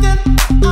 something.